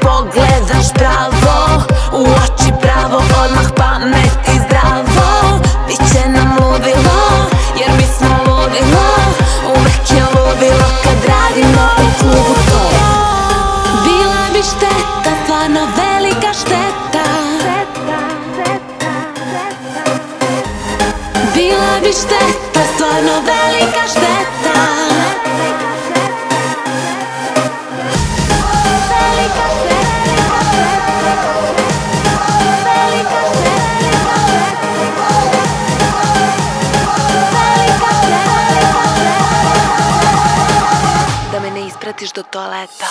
pogledaš pravo U oči pravo odmah pamet i zdravo. Biće nam ludilo jer mi smo ludilo Uvek je ludilo kad radimo u klubu to. Bila bi šteta, stvarno velika šteta. Bila bi šteta, stvarno velika šteta ispratiš do toaleta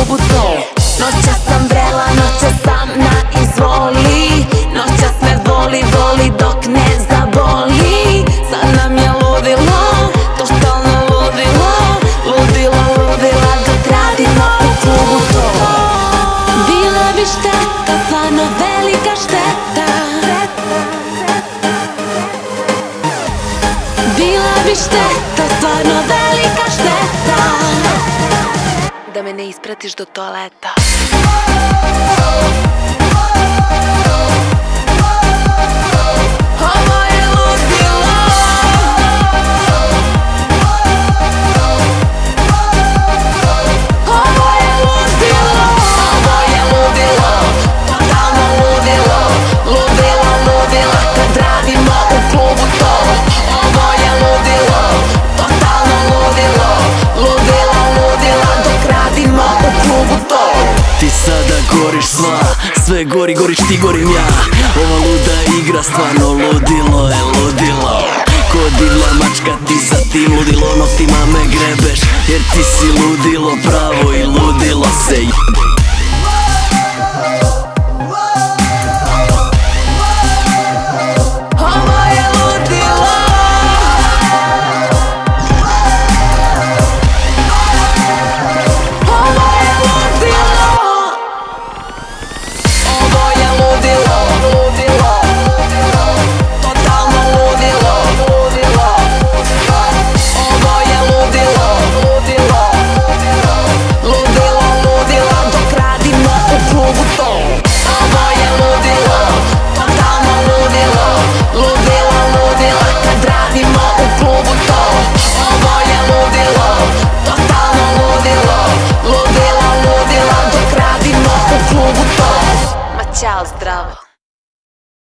klubu to. Noća sam vrela, noća sam na izvoli. Noćas me voli, voli dok ne zaboli. Sad nam je ludilo, totalno ludilo Ludilo, ludila dok radimo u klubu to. Bila bi šteta, stvarno velika šteta. Bila bi šteta, stvarno velika šteta Da me ne ispratiš do toaleta sve gori, goriš ti, gorim ja. Ova luda igra stvarno ludilo je ludilo. Ko divlja mačka ti sa tim ludilo noktima me grebeš. Jer ti si ludilo pravo i ludilo se